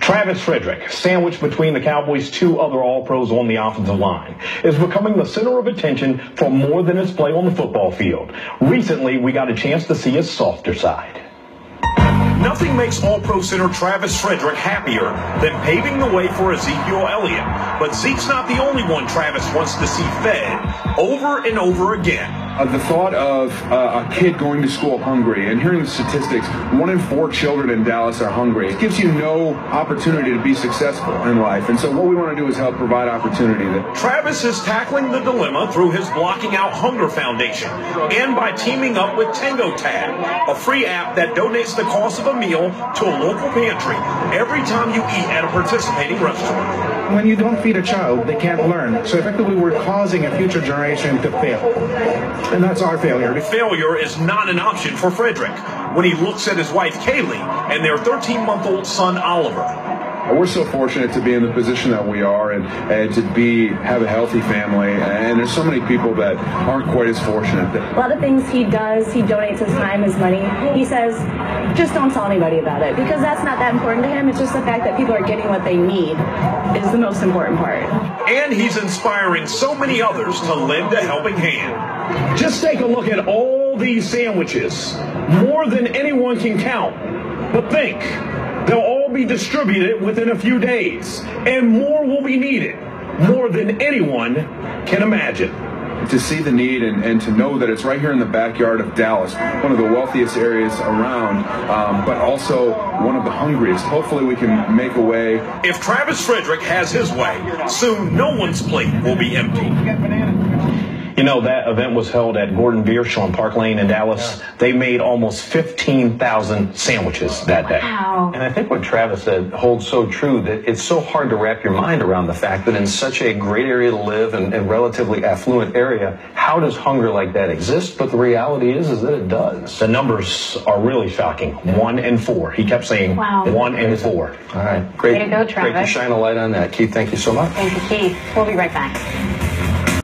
Travis Frederick, sandwiched between the Cowboys' two other All-Pros on the offensive line, is becoming the center of attention for more than his play on the football field. Recently, we got a chance to see his softer side. Nothing makes All-Pro center Travis Frederick happier than paving the way for Ezekiel Elliott. But Zeke's not the only one Travis wants to see fed over and over again. Uh, the thought of uh, a kid going to school hungry and hearing the statistics, one in four children in Dallas are hungry, it gives you no opportunity to be successful in life. And so what we want to do is help provide opportunity. Travis is tackling the dilemma through his Blocking Out Hunger Foundation and by teaming up with Tango Tab, a free app that donates the cost of a meal to a local pantry every time you eat at a participating restaurant. When you don't feed a child, they can't learn. So effectively, we're causing a future generation to fail. And that's our failure. Failure is not an option for Frederick when he looks at his wife Kaylee and their 13 month old son Oliver. Uh, we're so fortunate to be in the position that we are and, and to be have a healthy family. And there's so many people that aren't quite as fortunate. A lot of things he does, he donates his time, his money. He says, just don't tell anybody about it because that's not that important to him. It's just the fact that people are getting what they need is the most important part. And he's inspiring so many others to lend a helping hand. Just take a look at all these sandwiches, more than anyone can count. But think, they'll all be distributed within a few days, and more will be needed, more than anyone can imagine. To see the need and, and to know that it's right here in the backyard of Dallas, one of the wealthiest areas around, um, but also one of the hungriest. Hopefully, we can make a way. If Travis Frederick has his way, soon no one's plate will be empty. You know, that event was held at Gordon Biersch on Park Lane in Dallas. They made almost 15,000 sandwiches that day. Wow. And I think what Travis said holds so true that it's so hard to wrap your mind around the fact that in such a great area to live and, and relatively affluent area, how does hunger like that exist? But the reality is, is that it does. The numbers are really shocking. One and four. He kept saying Wow. one and four. All right, great. Way to go, Travis. Great to shine a light on that. Keith, thank you so much. Thank you, Keith. We'll be right back.